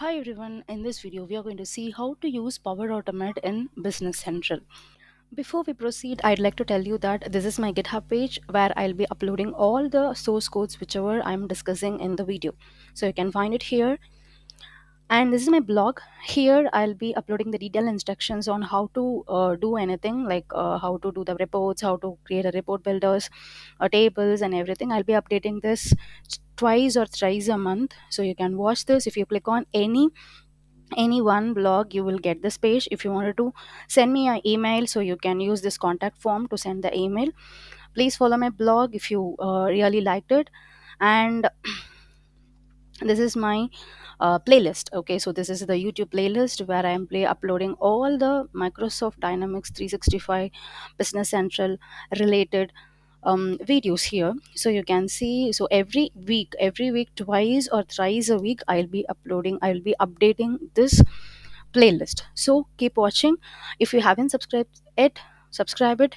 Hi everyone, in this video we are going to see how to use Power Automate in Business Central. Before we proceed, I'd like to tell you that this is my GitHub page where I'll be uploading all the source codes whichever I'm discussing in the video. So you can find it here. And this is my blog. Here I'll be uploading the detailed instructions on how to uh, do anything like uh, how to do the reports, how to create a report builders, uh, tables and everything. I'll be updating this twice or thrice a month. So you can watch this if you click on any any one blog you will get this page if you wanted to send me an email so you can use this contact form to send the email please follow my blog if you uh, really liked it and this is my uh, playlist okay? So this is the youtube playlist where i am play uploading all the microsoft dynamics 365 business central related um, videos here. So you can see so every week every week twice or thrice a week i'll be uploading i'll be updating this playlist. So keep watching. If you haven't subscribed it subscribe it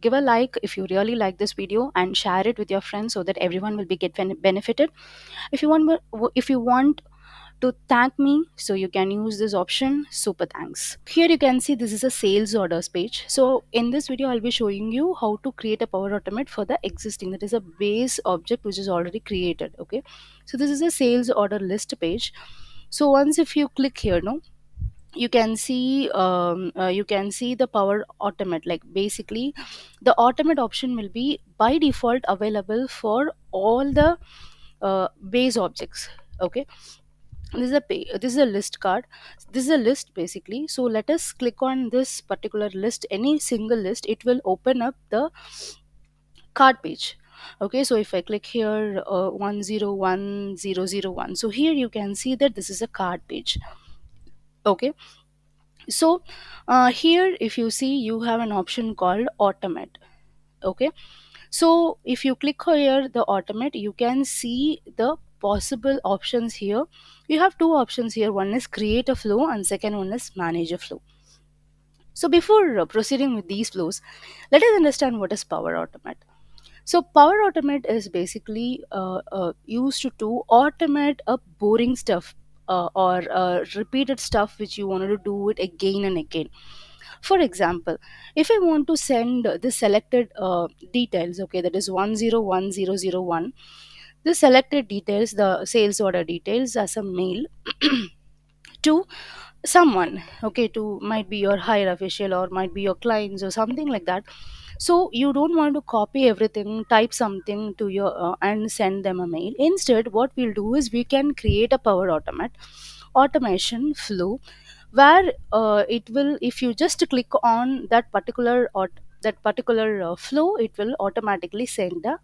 give a like if you really like this video and share it with your friends so that everyone will be get benefited. If you want if you want to thank me so you can use this option. Super thanks. Here you can see this is a sales orders page. So in this video i'll be showing you how to create a power automate for the existing that is a base object which is already created okay? So this is a sales order list page. So once if you click here no you can see um, uh, you can see the power automate like basically the automate option will be by default available for all the uh, base objects okay? This is a pay, this is a list card. This is a list basically. So let us click on this particular list any single list it will open up the card page okay? So if i click here uh, 101001 so here you can see that this is a card page okay. So uh, here if you see you have an option called automate. Okay. So if you click here the automate you can see the possible options here. You have two options here. One is create a flow and second one is manage a flow. So before proceeding with these flows let us understand what is power automate. So power automate is basically uh, uh, used to automate a boring stuff uh, or uh, repeated stuff which you wanted to do it again and again. For example if i want to send the selected uh, details okay that is 101001 the selected details the sales order details as a mail to someone okay to might be your higher official or might be your clients or something like that so you don't want to copy everything type something to your uh, and send them a mail. Instead what we'll do is we can create a power automate automation flow where uh, it will if you just click on that particular or that particular uh, flow it will automatically send the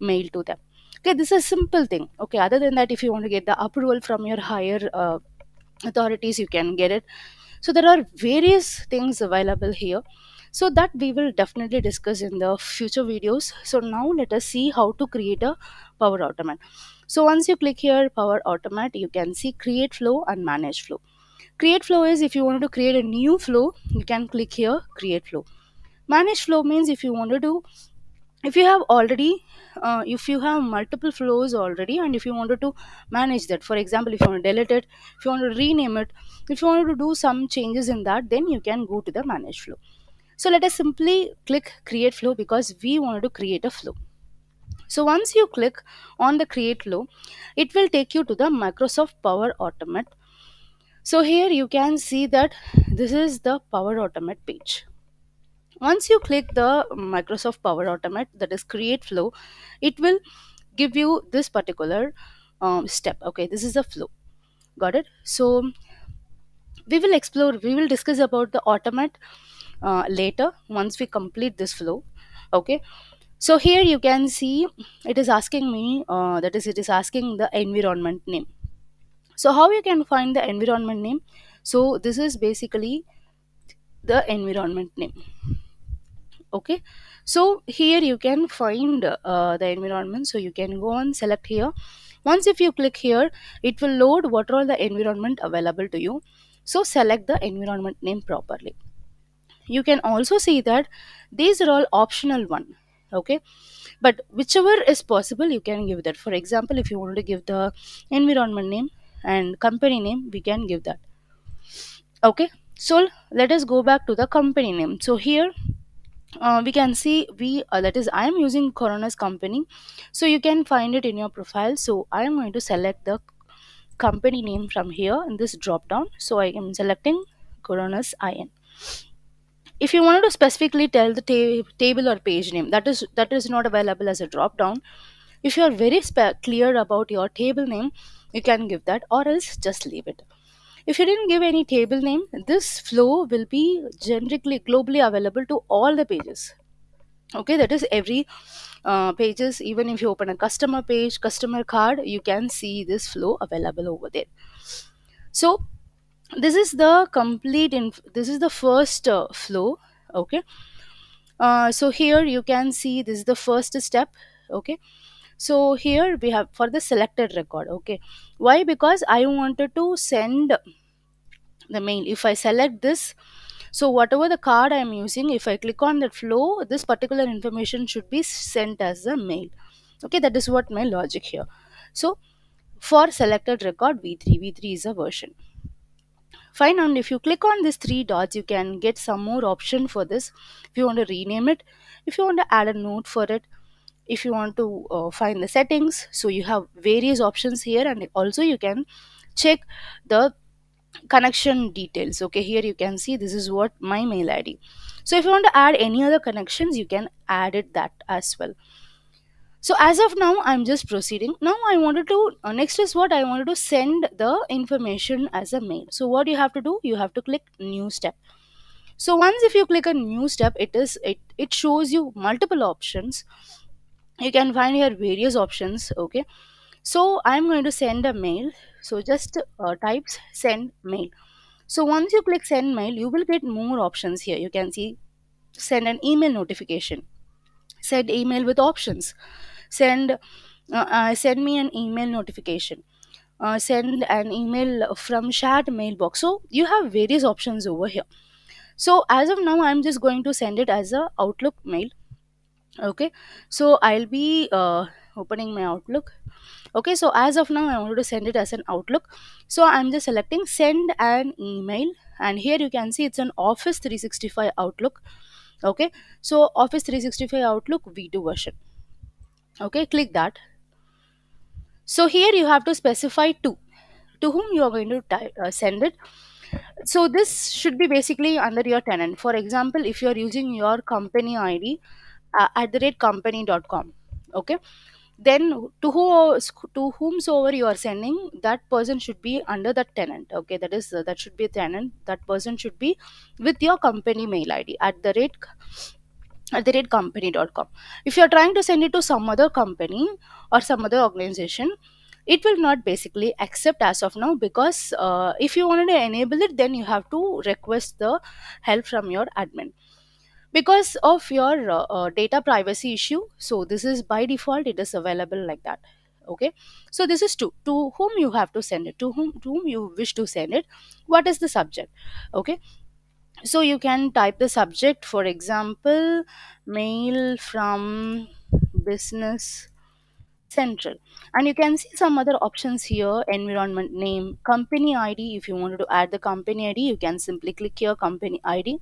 mail to them. Okay this is a simple thing. Okay other than that if you want to get the approval from your higher uh, authorities you can get it. So there are various things available here so that we will definitely discuss in the future videos. So now let us see how to create a power automate. So once you click here power automate you can see create flow and manage flow. Create flow is if you wanted to create a new flow you can click here create flow. Manage flow means if you wanted to do if you have already uh, if you have multiple flows already and if you wanted to manage that for example if you want to delete it if you want to rename it if you wanted to do some changes in that then you can go to the manage flow so let us simply click create flow because we wanted to create a flow. So once you click on the create flow it will take you to the microsoft power automate. So here you can see that this is the power automate page. Once you click the microsoft power automate that is create flow it will give you this particular um, step. Okay this is a flow. Got it? So we will explore we will discuss about the automate uh, later once we complete this flow okay? So here you can see it is asking me uh, that is it is asking the environment name. So how you can find the environment name? So this is basically the environment name okay? So here you can find uh, the environment. So you can go and select here. Once if you click here it will load what are all the environment available to you. So select the environment name properly you can also see that these are all optional one okay? But whichever is possible you can give that. For example if you want to give the environment name and company name we can give that okay? So let us go back to the company name. So here uh, we can see we uh, that is i am using CRONUS company. So you can find it in your profile. So i am going to select the company name from here in this drop down. So i am selecting CRONUS in if you wanted to specifically tell the ta- table or page name that is that is not available as a drop down. If you are very clear about your table name you can give that or else just leave it. If you didn't give any table name this flow will be generically globally available to all the pages. Okay that is every uh, pages even if you open a customer page customer card you can see this flow available over there. So this is the complete this is the first uh, flow okay? Uh, so here you can see this is the first step okay? So here we have for the selected record okay? Why? Because i wanted to send the mail if i select this so whatever the card i am using if i click on that flow this particular information should be sent as a mail okay? That is what my logic here. So for selected record v3 v3 is a version fine and if you click on these three dots you can get some more option for this. If you want to rename it if you want to add a note for it if you want to uh, find the settings so you have various options here and also you can check the connection details. Okay here you can see this is what my mail id so if you want to add any other connections you can add it that as well so as of now i'm just proceeding. Now i wanted to uh, next is what i wanted to send the information as a mail. So what you have to do you have to click new step. So once if you click a new step it is it it shows you multiple options. You can find here various options okay? So i'm going to send a mail. So just uh, types send mail. So once you click send mail you will get more options here. You can see send an email notification. Send email with options send uh, uh, send me an email notification. Uh, send an email from shared mailbox. So you have various options over here. So as of now i'm just going to send it as a outlook mail. Okay? So i'll be uh, opening my outlook. Okay? So as of now i wanted to send it as an outlook. So i'm just selecting send an email. And here you can see it's an office 365 outlook. Okay? So office 365 outlook v2 version okay click that. So here you have to specify to to whom you are going to uh, send it. So this should be basically under your tenant. For example if you are using your company id uh, at the rate company.com okay then to who to whomsoever you are sending that person should be under that tenant okay. That is uh, that should be a tenant. That person should be with your company mail id at the rate at the rate company.com if you are trying to send it to some other company or some other organization it will not basically accept as of now because uh, if you wanted to enable it then you have to request the help from your admin. Because of your uh, uh, data privacy issue so this is by default it is available like that. Okay? So this is to to whom you have to send it to whom to whom you wish to send it what is the subject? Okay so you can type the subject for example mail from business central. And you can see some other options here environment name company id if you wanted to add the company id you can simply click here company id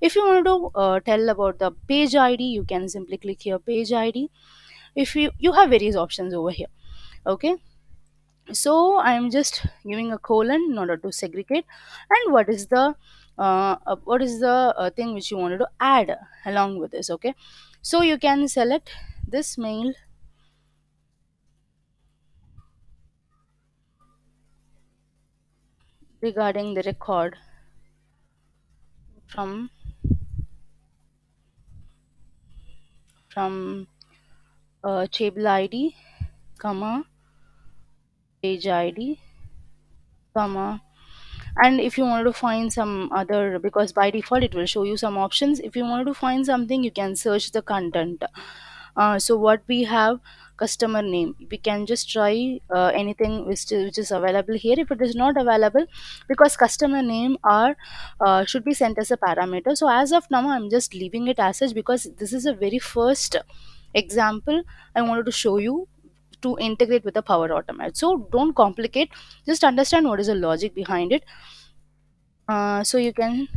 if you want to uh, tell about the page id you can simply click here page id if you you have various options over here okay? So i'm just giving a colon in order to segregate and what is the uh, uh, what is the uh, thing which you wanted to add along with this okay? So you can select this mail. Regarding the record from from uh, table id comma page id comma and if you wanted to find some other because by default it will show you some options. If you wanted to find something you can search the content. Uh, so what we have customer name. We can just try uh, anything which is, which is available here. If it is not available because customer name are uh, should be sent as a parameter. So as of now i'm just leaving it as such because this is a very first example i wanted to show you to integrate with the power automate. So don't complicate just understand what is the logic behind it. Uh, so you can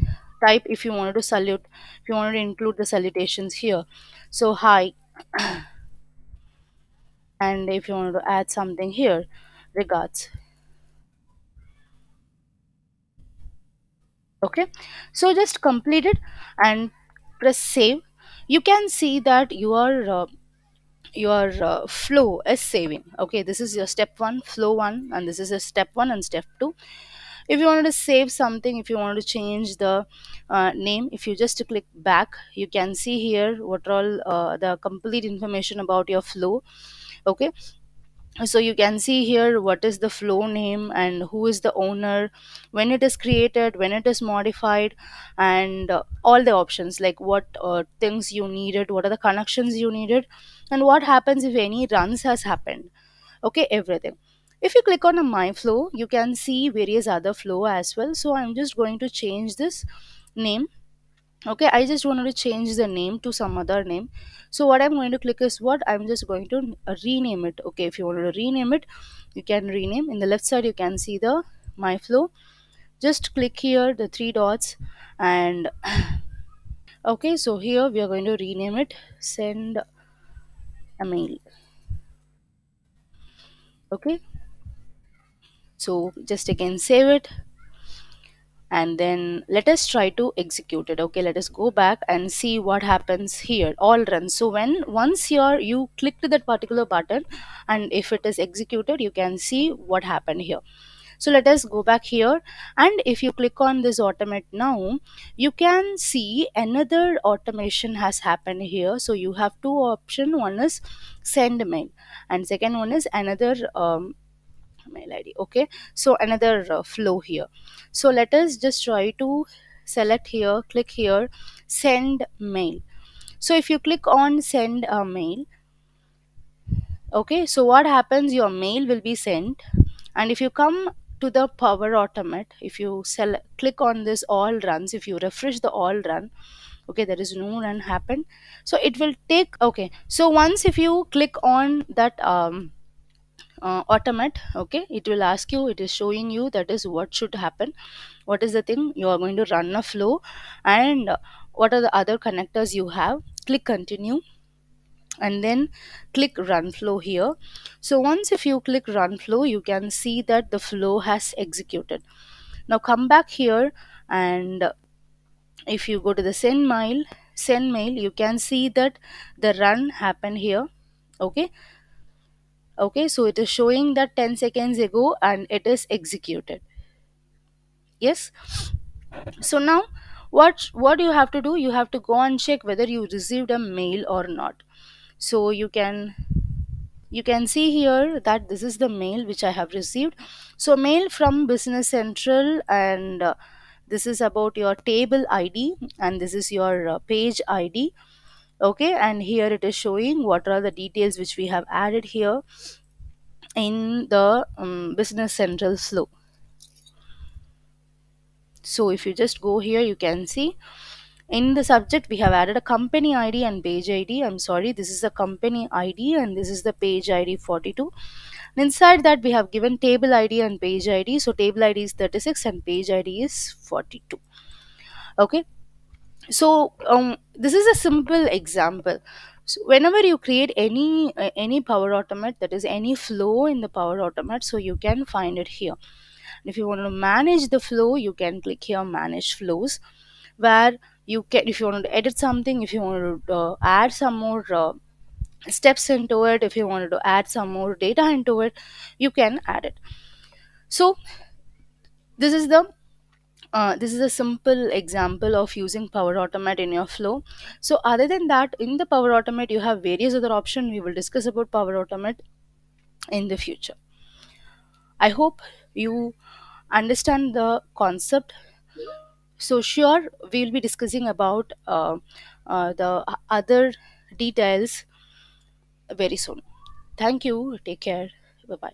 type if you wanted to salute if you wanted to include the salutations here. So hi and if you wanted to add something here regards. Okay? So just complete it and press save. You can see that your uh, your uh, flow is saving. Okay this is your step one flow one and this is a step one and step two. If you wanted to save something if you want to change the uh, name if you just click back you can see here what all uh, the complete information about your flow. Okay so you can see here what is the flow name and who is the owner when it is created when it is modified and uh, all the options like what uh, things you needed what are the connections you needed and what happens if any runs has happened. Okay everything. If you click on a my flow you can see various other flow as well. So i'm just going to change this name okay i just wanted to change the name to some other name. So what i'm going to click is what? I'm just going to rename it. Okay if you want to rename it you can rename. In the left side you can see the my flow. Just click here the three dots and okay so here we are going to rename it. Send a mail. Okay so just again save it and then let us try to execute it. Okay let us go back and see what happens here. All runs so when once you're you clicked that particular button and if it is executed you can see what happened here. So let us go back here and if you click on this automate now you can see another automation has happened here. So you have two option. One is send mail and second one is another um, mail id okay? So another uh, flow here. So let us just try to select here click here send mail. So if you click on send a mail okay? So what happens? Your mail will be sent. And if you come to the power automate if you sell click on this all runs if you refresh the all run okay there is no run happen. So it will take okay. So once if you click on that um uh, automate okay? It will ask you it is showing you that is what should happen what is the thing you are going to run a flow and what are the other connectors you have. Click continue and then click run flow here. So once if you click run flow you can see that the flow has executed. Now come back here and if you go to the send mail send mail you can see that the run happened here okay okay so it is showing that 10 seconds ago and it is executed. Yes? So now what what you have to do you have to go and check whether you received a mail or not. So you can you can see here that this is the mail which i have received. So mail from business central and uh, this is about your table id and this is your uh, page id okay and here it is showing what are the details which we have added here in the um, business central flow so if you just go here you can see in the subject we have added a company id and page id i'm sorry this is the company id and this is the page id 42 and inside that we have given table id and page id so table id is 36 and page id is 42 okay so um, this is a simple example. So whenever you create any uh, any power automate that is any flow in the power automate so you can find it here. And if you want to manage the flow you can click here manage flows where you can if you want to edit something if you want to uh, add some more uh, steps into it if you wanted to add some more data into it you can add it. So this is the uh, this is a simple example of using power automate in your flow. So other than that in the power automate you have various other options. We will discuss about power automate in the future. I hope you understand the concept. So sure we'll be discussing about uh, uh, the other details very soon. Thank you. Take care. Bye bye